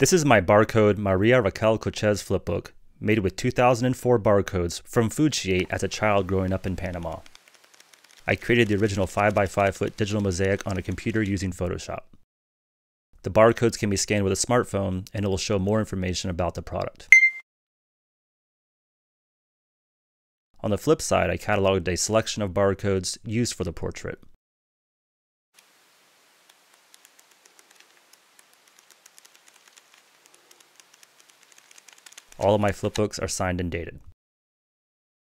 This is my barcode Maria Raquel Cochez flipbook, made with 2004 barcodes from food she ate as a child growing up in Panama. I created the original 5x5 foot digital mosaic on a computer using Photoshop. The barcodes can be scanned with a smartphone and it will show more information about the product. On the flip side, I cataloged a selection of barcodes used for the portrait. All of my flipbooks are signed and dated.